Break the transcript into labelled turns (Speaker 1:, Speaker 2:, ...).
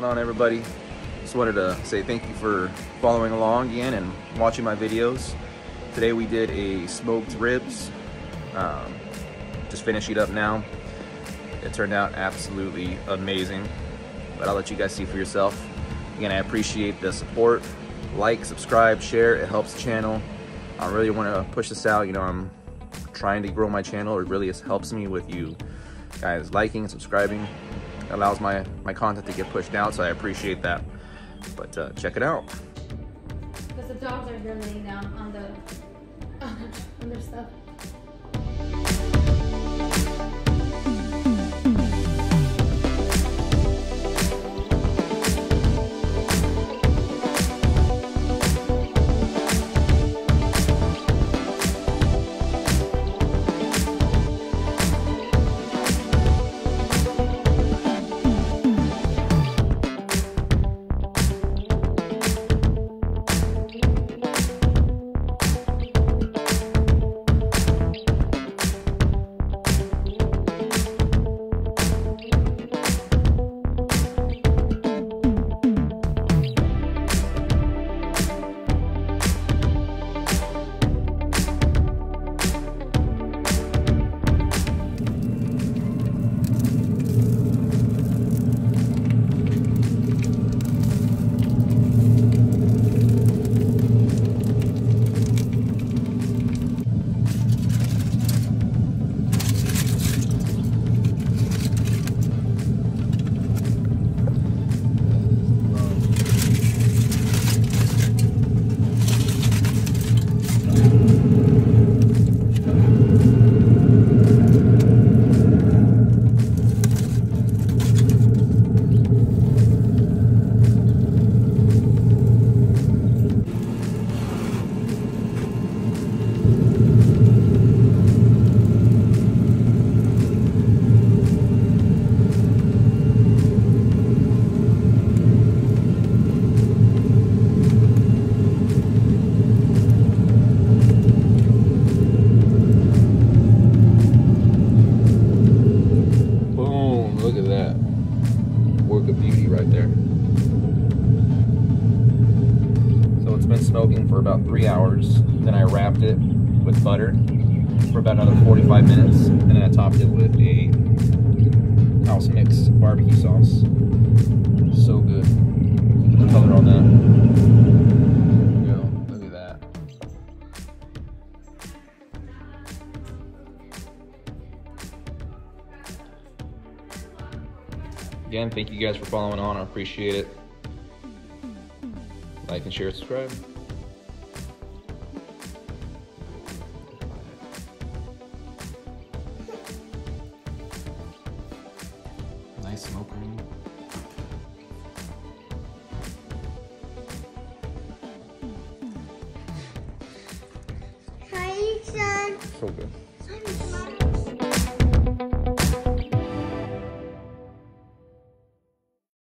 Speaker 1: everybody. Just wanted to say thank you for following along again and watching my videos. Today we did a smoked ribs. Um, just finishing it up now. It turned out absolutely amazing, but I'll let you guys see for yourself. Again, I appreciate the support. Like, subscribe, share, it helps the channel. I really want to push this out. You know, I'm trying to grow my channel. It really helps me with you guys liking and subscribing. Allows my, my content to get pushed out, so I appreciate that. But uh, check it out.
Speaker 2: Because the dogs are urinating down on the on their stuff.
Speaker 1: Work of beauty right there. So it's been smoking for about three hours. Then I wrapped it with butter for about another 45 minutes. And then I topped it with a house mix barbecue sauce. So good. The color on that. Again, thank you guys for following on. I appreciate it. Like and share, subscribe. Nice smoke ring.
Speaker 3: Hi, son.
Speaker 1: So good.
Speaker 3: Simon,